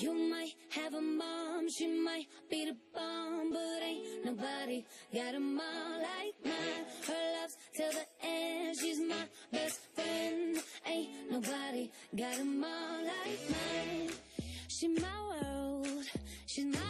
You might have a mom, she might be the bomb, but ain't nobody got a mom like mine. Her love's till the end, she's my best friend. Ain't nobody got a mom like mine. She's my world, she's my